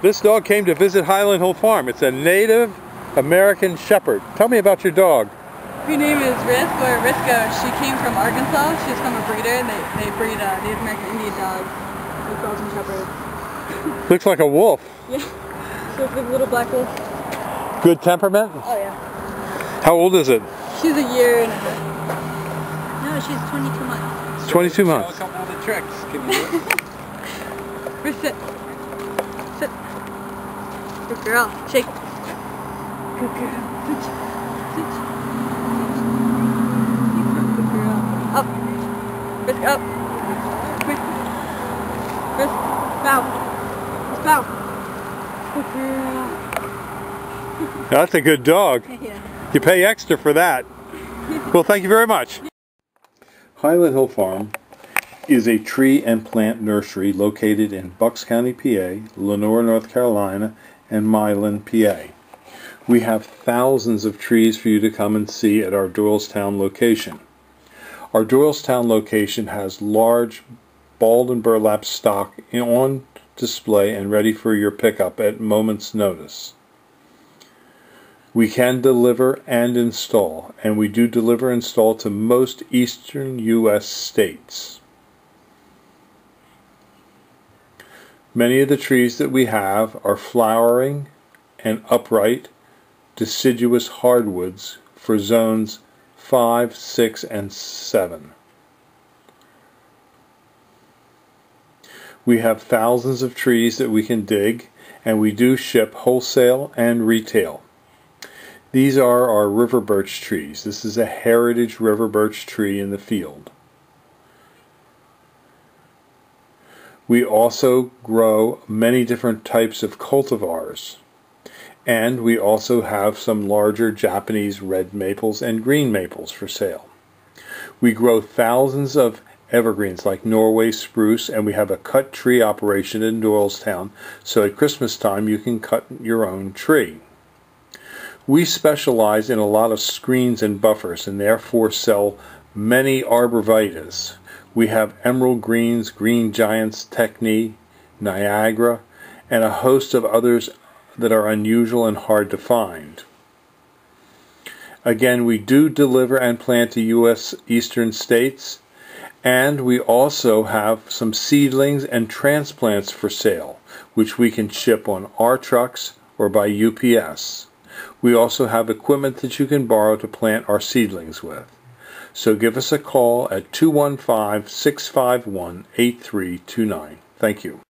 This dog came to visit Highland Hill Farm. It's a Native American Shepherd. Tell me about your dog. Her name is Risk or Risco. She came from Arkansas. She's from a breeder they, they breed uh, Native American Indian dogs with Belgian Shepherds. Looks like a wolf. Yeah. She's a little black wolf. Good temperament? Oh yeah. How old is it? She's a year and a bit. No, she's 22 months. 22 months. a couple of the tricks. Can you do it? Risk, sit. Sit. Good girl. Shake. Good girl. Sit. Sit. Good girl. Up. Risk up. Quick. Risk. Bow. Bow. Good girl. That's a good dog. Yeah. You pay extra for that. Well, thank you very much. Highland Hill Farm is a tree and plant nursery located in Bucks County, PA, Lenoir, North Carolina, and Milan, PA. We have thousands of trees for you to come and see at our Doylestown location. Our Doylestown location has large balled and burlap stock on display and ready for your pickup at moment's notice. We can deliver and install, and we do deliver and install to most eastern U.S. states. Many of the trees that we have are flowering and upright deciduous hardwoods for zones 5, 6, and 7. We have thousands of trees that we can dig, and we do ship wholesale and retail. These are our river birch trees. This is a heritage river birch tree in the field. We also grow many different types of cultivars. And we also have some larger Japanese red maples and green maples for sale. We grow thousands of evergreens like Norway spruce, and we have a cut tree operation in Doylestown, so at Christmas time you can cut your own tree. We specialize in a lot of screens and buffers and therefore sell many arborvitaes. We have emerald greens, green giants, Techny, Niagara, and a host of others that are unusual and hard to find. Again, we do deliver and plant to U.S. eastern states, and we also have some seedlings and transplants for sale, which we can ship on our trucks or by UPS. We also have equipment that you can borrow to plant our seedlings with. So give us a call at 215 651 8329. Thank you.